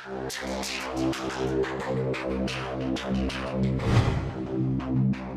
Tell us how to do it, how to do it, how to do it, how to do it, how to do it.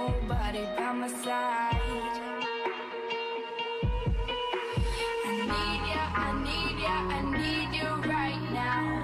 nobody by my side. I need ya, I need ya, I need you right now.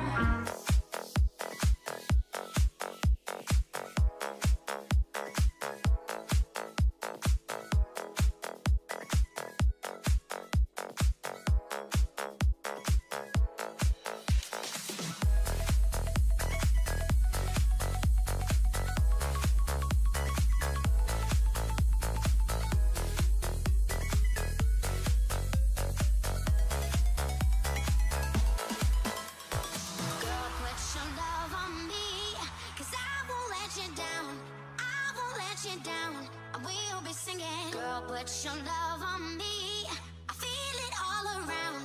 down and we'll be singing. Girl, put your love on me. I feel it all around.